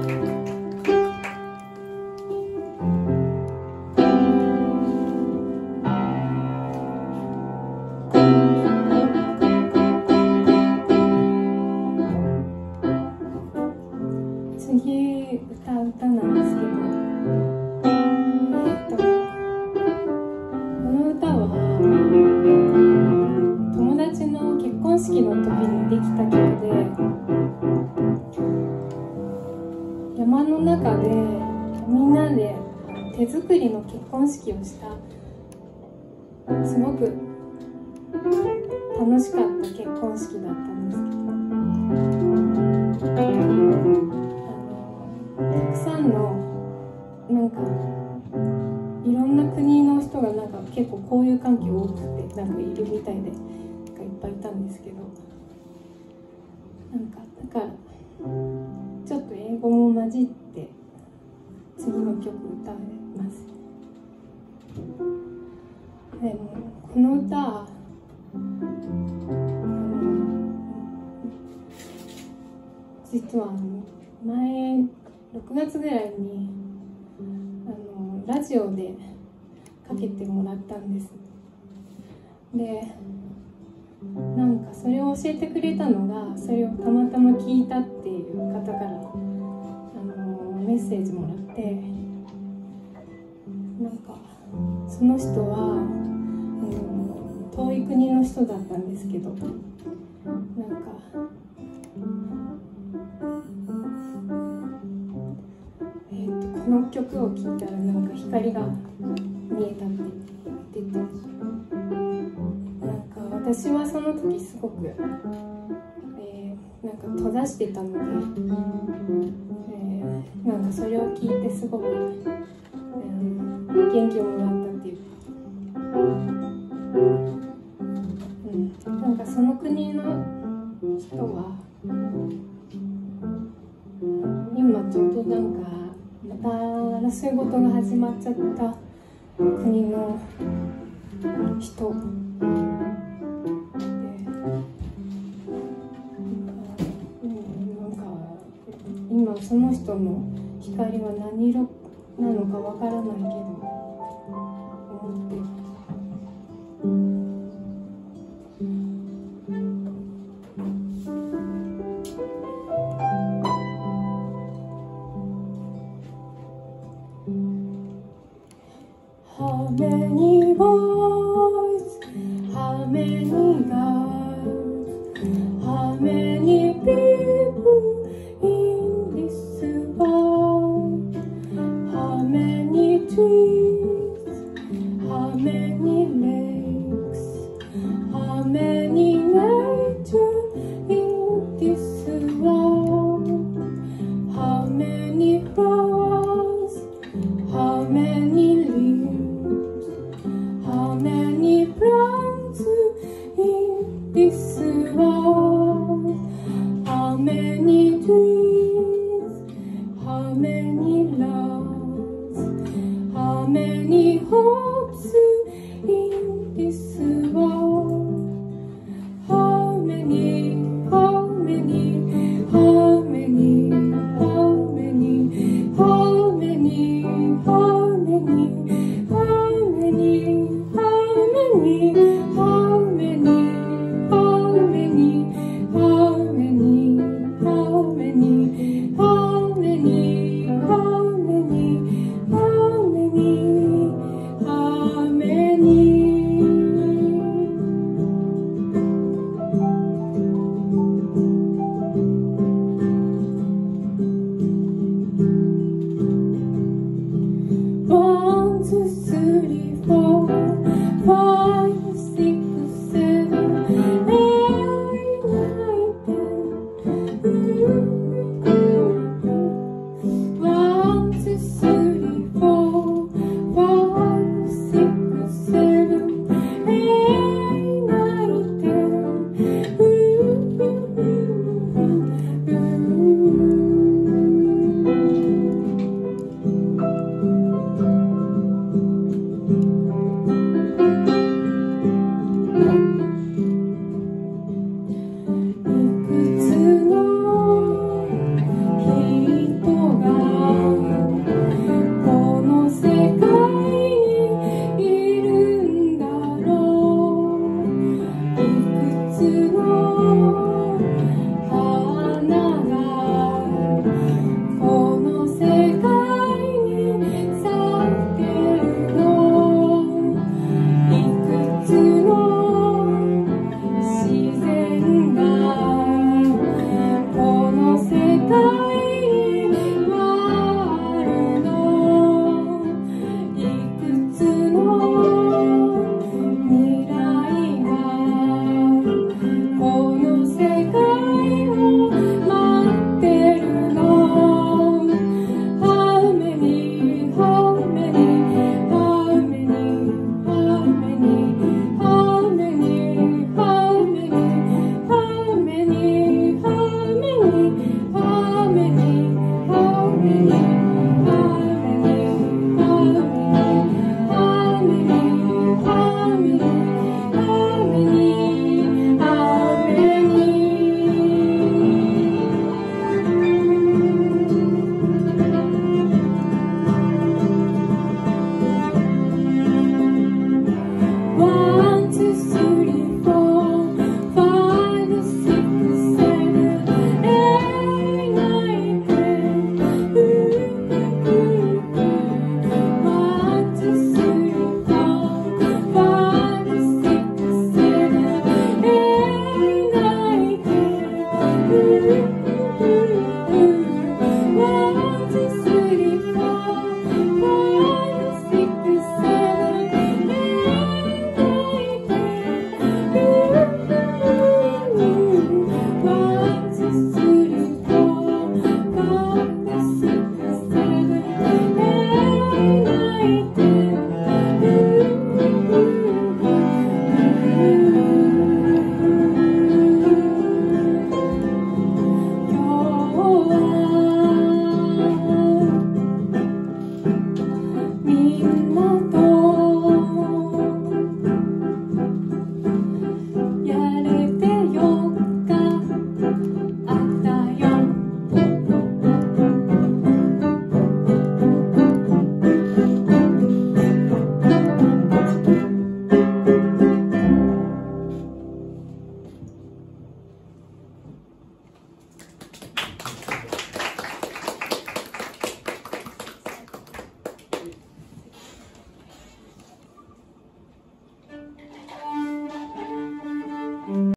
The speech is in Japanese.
次歌歌なんですけど。山の中でみんなで手作りの結婚式をした。すごく楽しかった結婚式だったんですけど。たくさんのなんかいろんな国の人がなんか結構交友関係多くてなんかいるみたいでなんかいっぱいいたんですけど。なんかだからじって次の曲歌います。でもこの歌実は前6月ぐらいにあのラジオでかけてもらったんですでなんかそれを教えてくれたのがそれをたまたま聞いたっていう方からメッセージもらってなんかその人は、うん、遠い国の人だったんですけどなんかえーと、この曲を聴いたらなんか光が見えたって言っててなんか私はその時すごく、えー、なんか閉ざしてたので、えなんかそれを聞いてすごく、元気をもらったっていう。か、うん、なんかその国の人は今ちょうどなんかまた争い事が始まっちゃった国の人。今その人の光は何色なのかわからないけど。row? How many rows? How many leaves? How many plants in this world? How many you.